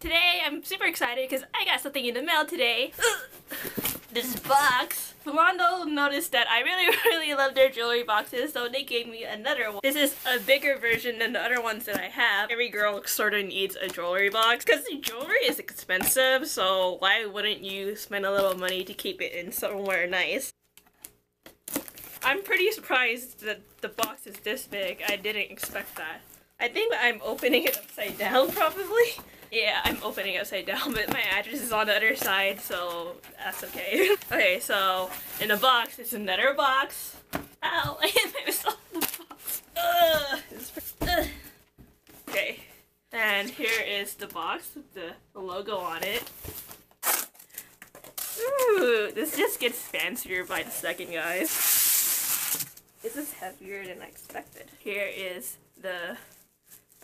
Today I'm super excited because I got something in the mail today. this box. Vlando noticed that I really really love their jewelry boxes so they gave me another one. This is a bigger version than the other ones that I have. Every girl sort of needs a jewelry box because jewelry is expensive so why wouldn't you spend a little money to keep it in somewhere nice. I'm pretty surprised that the box is this big. I didn't expect that. I think I'm opening it upside down probably. Opening upside down, but my address is on the other side, so that's okay. okay, so in the box, it's another box. Ow, I hit myself in the box. Ugh. Okay, and here is the box with the logo on it. Ooh, this just gets fancier by the second, guys. This is heavier than I expected. Here is the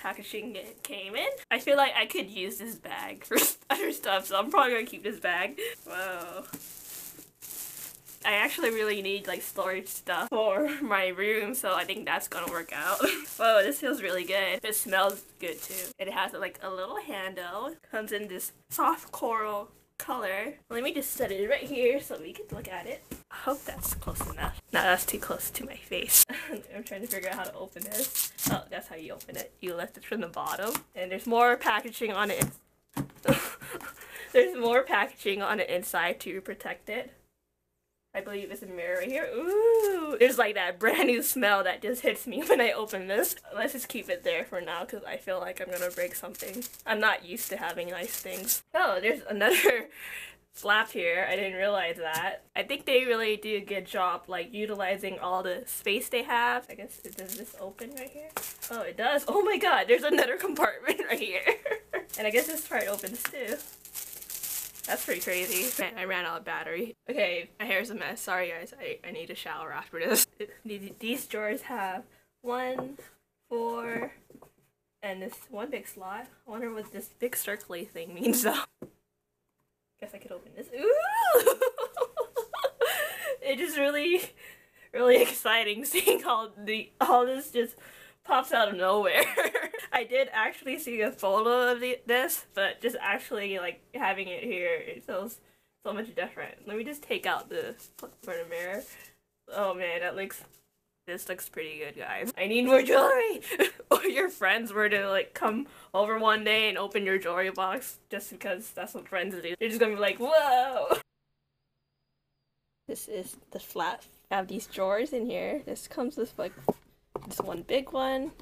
packaging it came in. I feel like I could use this bag for other stuff, so I'm probably gonna keep this bag. Whoa. I actually really need like storage stuff for my room, so I think that's gonna work out. Whoa, this feels really good. It smells good too. It has like a little handle. Comes in this soft coral color. Let me just set it right here so we can look at it. I hope that's close enough. No, that's too close to my face. I'm trying to figure out how to open this. Oh, that's how you open it. You lift it from the bottom. And there's more packaging on it. there's more packaging on the inside to protect it. I believe it's a mirror right here. Ooh, there's like that brand new smell that just hits me when I open this. Let's just keep it there for now because I feel like I'm gonna break something. I'm not used to having nice things. Oh, there's another flap here. I didn't realize that. I think they really do a good job like utilizing all the space they have. I guess, does this open right here? Oh, it does. Oh my god, there's another compartment right here. and I guess this part opens too. That's pretty crazy. Man, I ran out of battery. Okay, my hair's a mess. Sorry guys, I, I need a shower after this. These drawers have one, four, and this one big slot. I wonder what this big circly thing means though. Guess I could open this. Ooh! it is really, really exciting seeing all the all this just pops out of nowhere. I did actually see a photo of the, this, but just actually like having it here, it feels so much different. Let me just take out the for the mirror. Oh man, that looks this looks pretty good, guys. I need more jewelry! or your friends were to like come over one day and open your jewelry box just because that's what friends do. They're just gonna be like, whoa! This is the flat. I have these drawers in here. This comes with like this one big one.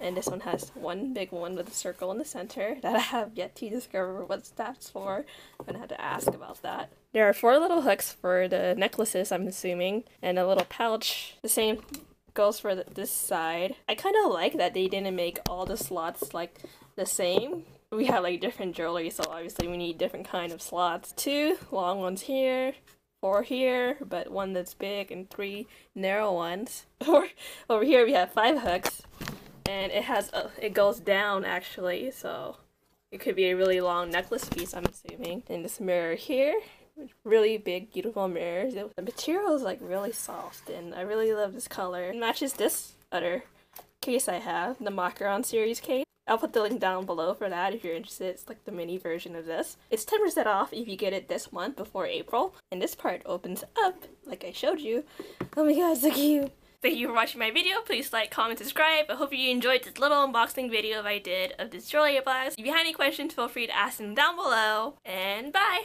And this one has one big one with a circle in the center that I have yet to discover what that's for. I'm gonna have to ask about that. There are four little hooks for the necklaces, I'm assuming, and a little pouch. The same goes for the, this side. I kind of like that they didn't make all the slots like the same. We have like different jewelry, so obviously we need different kind of slots. Two long ones here, four here, but one that's big and three narrow ones. Or over here we have five hooks, and it has a, it goes down actually, so it could be a really long necklace piece. I'm assuming. And this mirror here, really big, beautiful mirrors. The material is like really soft, and I really love this color. It matches this other case I have, the Macaron series case. I'll put the link down below for that if you're interested. It's like the mini version of this. It's 10% off if you get it this month before April. And this part opens up, like I showed you. Oh my god, so cute. Thank you for watching my video. Please like, comment, subscribe. I hope you enjoyed this little unboxing video I did of this jewelry box. If you have any questions, feel free to ask them down below. And bye!